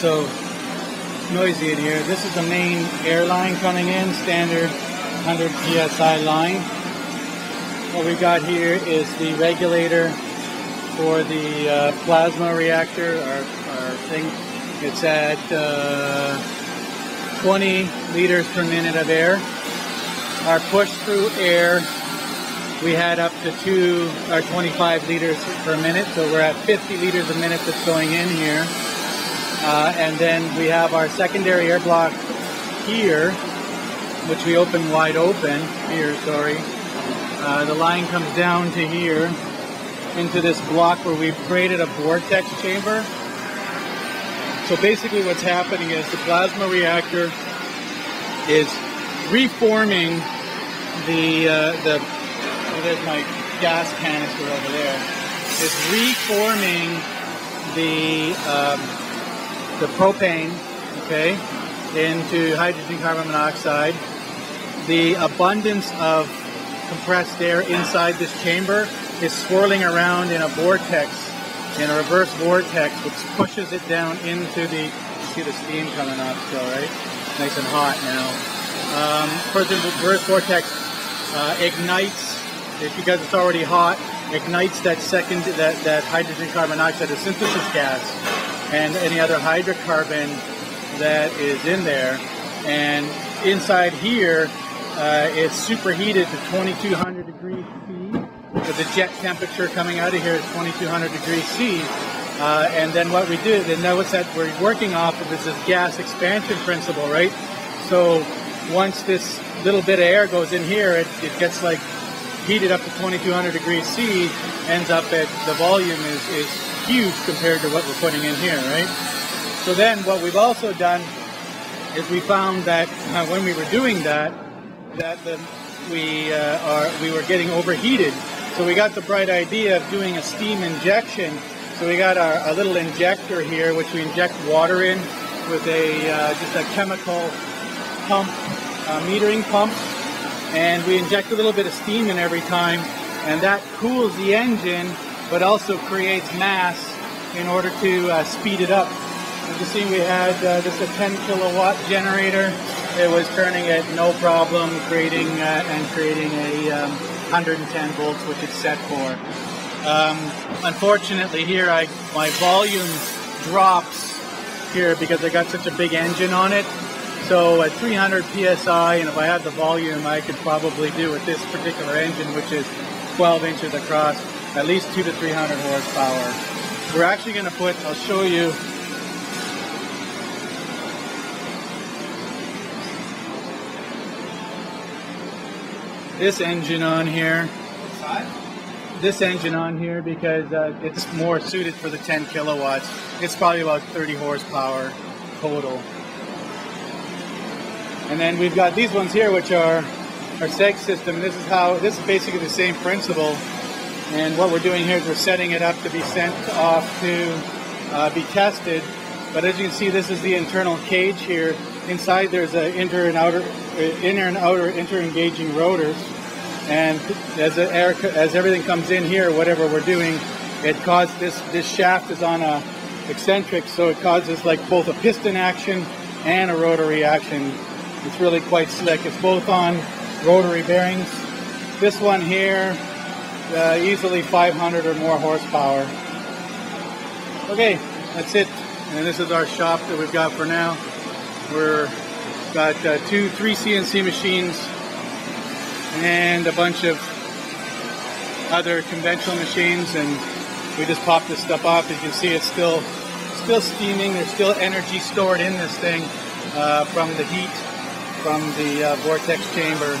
so noisy in here. This is the main airline coming in, standard 100 psi line. What we've got here is the regulator for the uh, plasma reactor, our, our thing. It's at uh, 20 liters per minute of air. Our push through air, we had up to two or 25 liters per minute, so we're at 50 liters a minute that's going in here. Uh, and then we have our secondary air block here, which we open wide open, here, sorry. Uh, the line comes down to here into this block where we've created a vortex chamber. So basically what's happening is the plasma reactor is reforming the, uh, the oh, there's my gas canister over there, is reforming the, um, the propane, okay, into hydrogen carbon monoxide. The abundance of compressed air inside this chamber is swirling around in a vortex, in a reverse vortex, which pushes it down into the, see the steam coming off still, right? Nice and hot now. Um, the reverse vortex uh, ignites, it, because it's already hot, ignites that second, that, that hydrogen carbon dioxide, the synthesis gas, and any other hydrocarbon that is in there. And inside here, uh, it's superheated to 2200 degrees C with the jet temperature coming out of here is 2200 degrees C. Uh, and then what we do, then notice that we're working off of is this gas expansion principle, right? So once this little bit of air goes in here, it, it gets like heated up to 2200 degrees C, ends up at the volume is, is huge compared to what we're putting in here, right? So then what we've also done is we found that uh, when we were doing that, that the, we uh, are we were getting overheated so we got the bright idea of doing a steam injection. So we got our, a little injector here, which we inject water in with a uh, just a chemical pump, uh, metering pump, and we inject a little bit of steam in every time, and that cools the engine, but also creates mass in order to uh, speed it up. You see, we had uh, this a 10 kilowatt generator. It was turning at no problem, creating uh, and creating a um, 110 volts, which it's set for. Um, unfortunately here, I, my volume drops here because I got such a big engine on it. So at 300 PSI, and if I had the volume, I could probably do with this particular engine, which is 12 inches across, at least two to 300 horsepower. We're actually going to put, I'll show you this engine on here. This engine on here because uh, it's more suited for the 10 kilowatts. It's probably about 30 horsepower total. And then we've got these ones here, which are our seg system. This is how this is basically the same principle. And what we're doing here is we're setting it up to be sent off to uh, be tested. But as you can see, this is the internal cage here. Inside there's an inner and outer, uh, inner and outer inter-engaging rotors. And as, air, as everything comes in here, whatever we're doing, it causes this, this shaft is on a eccentric, so it causes like both a piston action and a rotary action. It's really quite slick. It's both on rotary bearings. This one here, uh, easily 500 or more horsepower. Okay, that's it. And this is our shop that we've got for now. We're got uh, two, three CNC machines, and a bunch of other conventional machines and we just pop this stuff off. As you can see it's still still steaming. There's still energy stored in this thing uh, from the heat from the uh, vortex chamber.